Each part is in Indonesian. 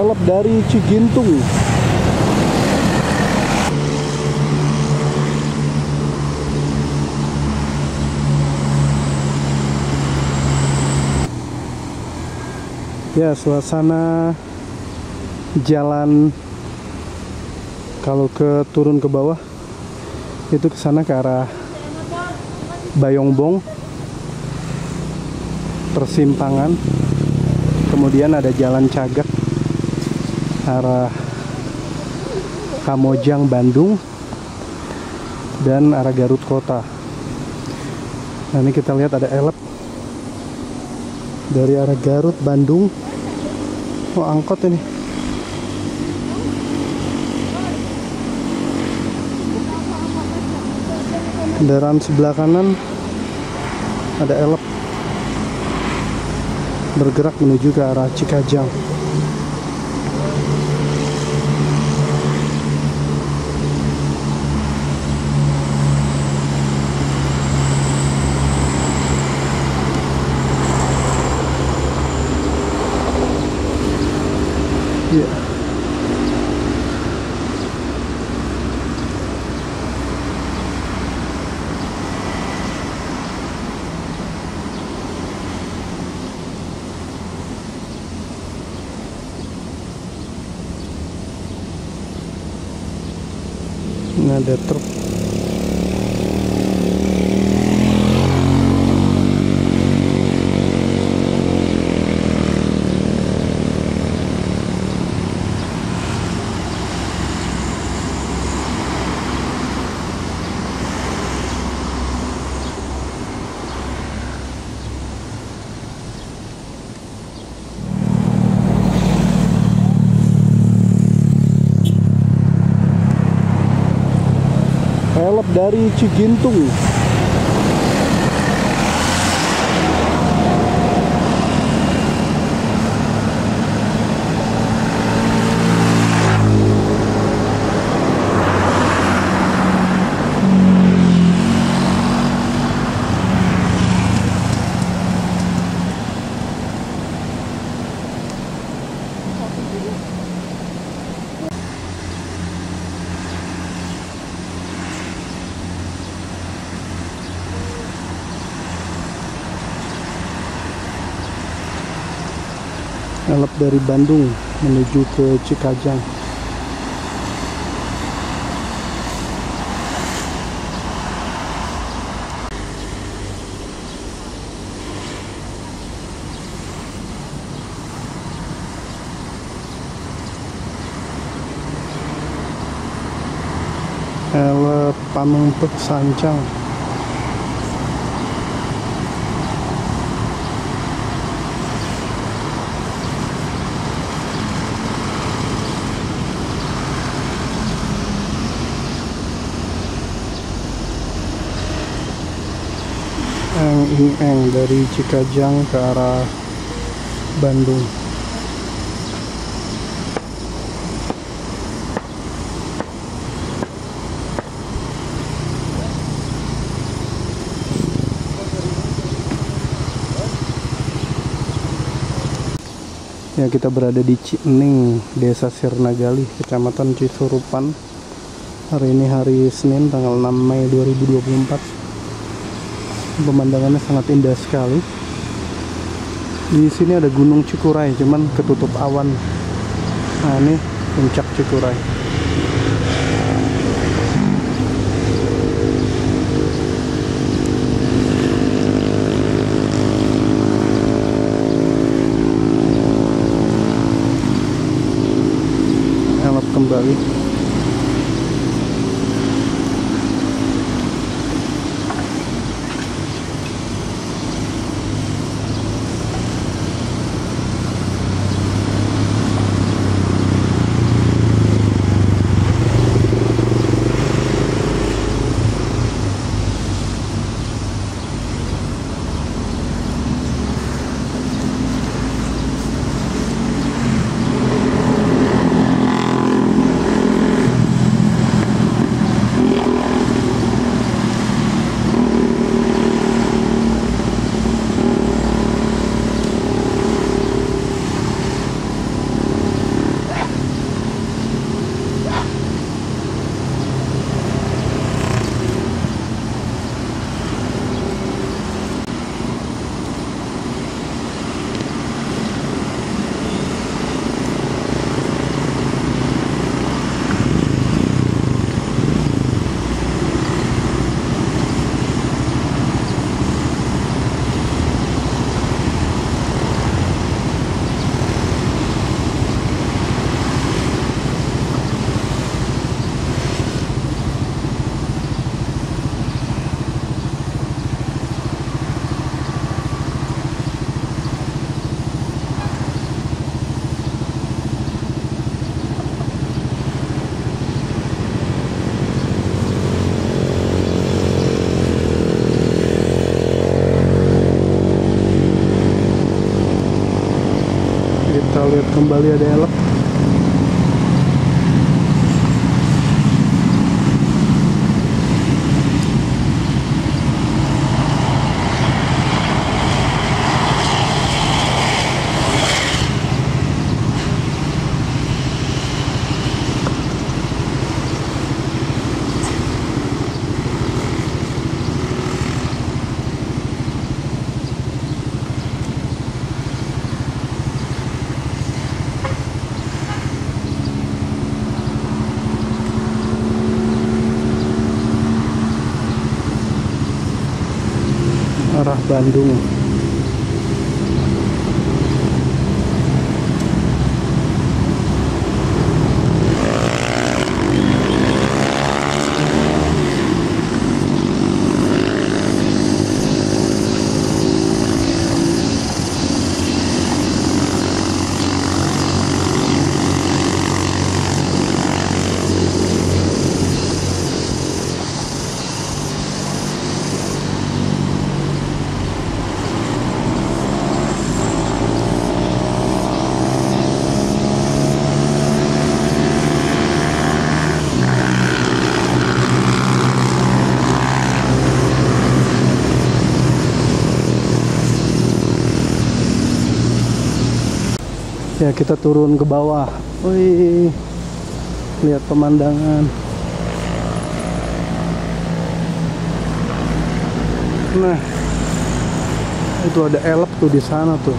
Elep dari Cigintung. Ya, suasana jalan kalau ke turun ke bawah itu ke sana ke arah Bayongbong. Persimpangan. Kemudian ada jalan Cagak arah Kamojang Bandung dan arah Garut Kota. Nah ini kita lihat ada elep dari arah Garut Bandung. Oh angkot ini. Kendaraan sebelah kanan ada elep bergerak menuju ke arah Cikajang Iya. Ini ada truk Elep dari Cigintung Elep dari Bandung menuju ke Cikajang. Elep Pamengpek Sancang Eng dari Cikajang ke arah Bandung Ya kita berada di Cining, Desa Sirnagali, Kecamatan Cisurupan. Hari ini hari Senin tanggal 6 Mei 2024. Pemandangannya sangat indah sekali. Di sini ada Gunung Cikuray, cuman ketutup awan. Nah ini puncak Cikuray. Elok kembali. Lihat kembali ada elep arah Bandung ya kita turun ke bawah. Wih lihat pemandangan. Nah itu ada elep tuh di sana tuh.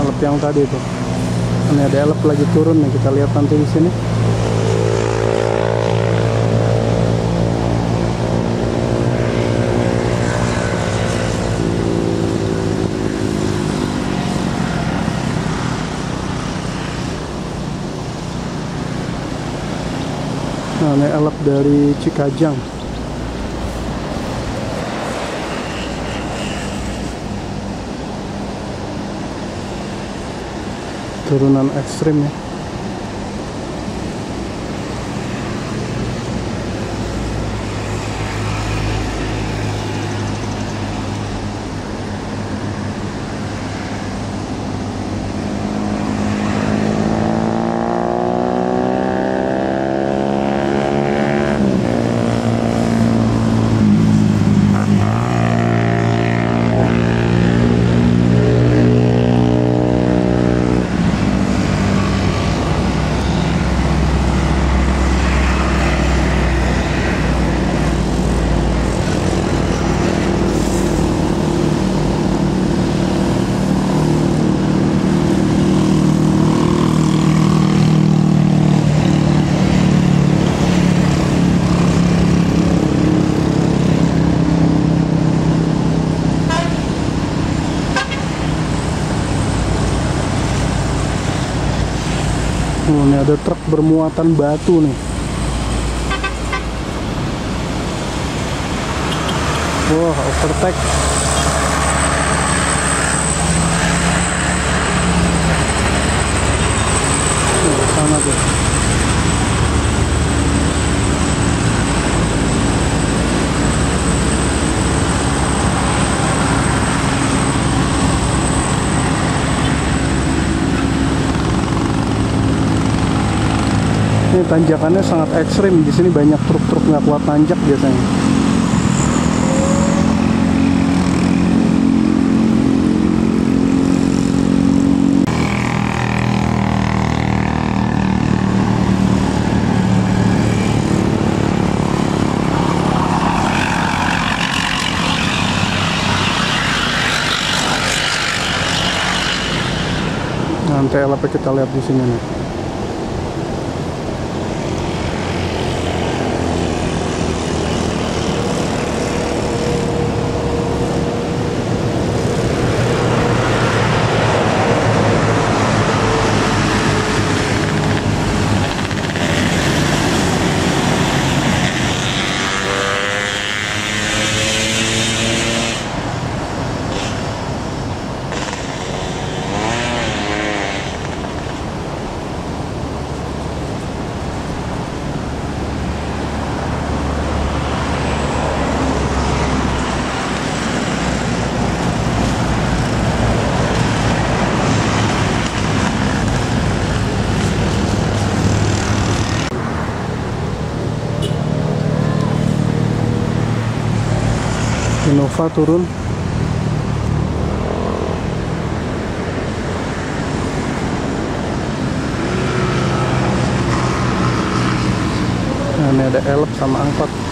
Elep yang tadi tuh. Ini ada elep lagi turun nih kita lihat nanti di sini Nah, ini elep dari Cikajang. Turunan ekstrim ya. Oh, ini ada truk bermuatan batu nih. Wah, overtake. Tuh, sana tuh. Ini tanjakannya sangat ekstrim. Di sini banyak truk-truk nggak kuat nanjak biasanya. Nanti LP kita lihat di sini nih. Innova turun. Nah ini ada elf sama angkot